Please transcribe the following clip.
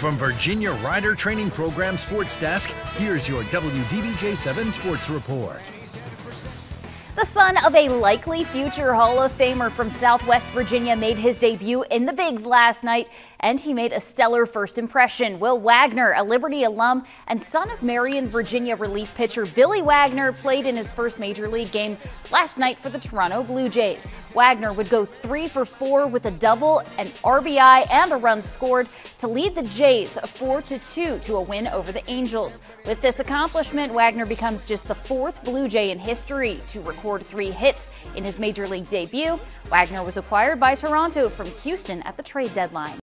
From Virginia Rider Training Program Sports Desk, here's your WDBJ 7 Sports Report. The son of a likely future Hall of Famer from Southwest Virginia made his debut in the Bigs last night, and he made a stellar first impression. Will Wagner, a Liberty alum and son of Marion, Virginia relief pitcher Billy Wagner, played in his first major league game last night for the Toronto Blue Jays. Wagner would go three for four with a double, an RBI, and a run scored to lead the Jays 4 to 2 to a win over the Angels. With this accomplishment, Wagner becomes just the fourth Blue Jay in history to record three hits in his major league debut. Wagner was acquired by Toronto from Houston at the trade deadline.